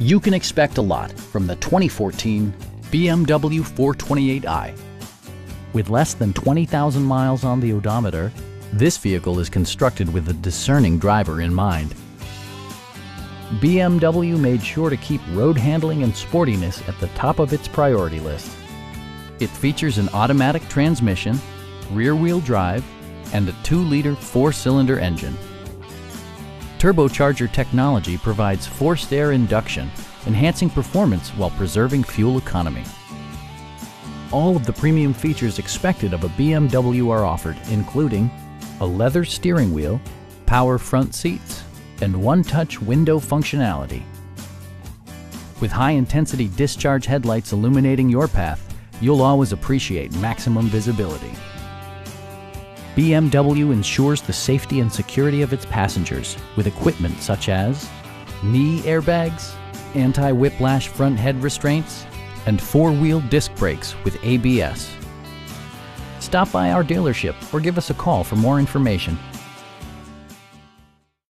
You can expect a lot from the 2014 BMW 428i. With less than 20,000 miles on the odometer, this vehicle is constructed with a discerning driver in mind. BMW made sure to keep road handling and sportiness at the top of its priority list. It features an automatic transmission, rear-wheel drive, and a 2-liter four-cylinder engine. Turbocharger technology provides forced air induction, enhancing performance while preserving fuel economy. All of the premium features expected of a BMW are offered, including a leather steering wheel, power front seats, and one-touch window functionality. With high-intensity discharge headlights illuminating your path, you'll always appreciate maximum visibility. BMW ensures the safety and security of its passengers with equipment such as knee airbags, anti-whiplash front head restraints, and four-wheel disc brakes with ABS. Stop by our dealership or give us a call for more information.